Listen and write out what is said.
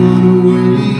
run away